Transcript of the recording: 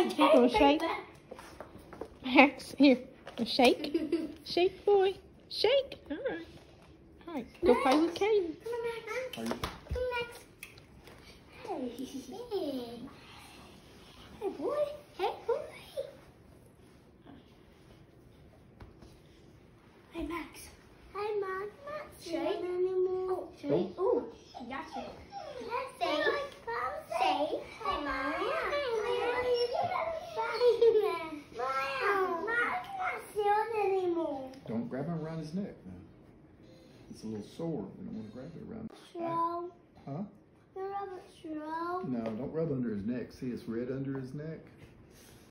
I You gonna shake? that. Max, here. Shake. Shake, boy. Shake. All right. All right. Go play with Kaden. Come on, Max. Are you, Max. Hey. Hey, boy. Hey, boy. Hey, Max. Hey, Max. Max. Shake. Anymore. Oh, shake. Nope. Oh, gotcha. Say. Don't grab him around his neck. now. It's a little sore. We don't want to grab it around. Slow. Huh? A bit slow. No, don't rub under his neck. See, it's red under his neck.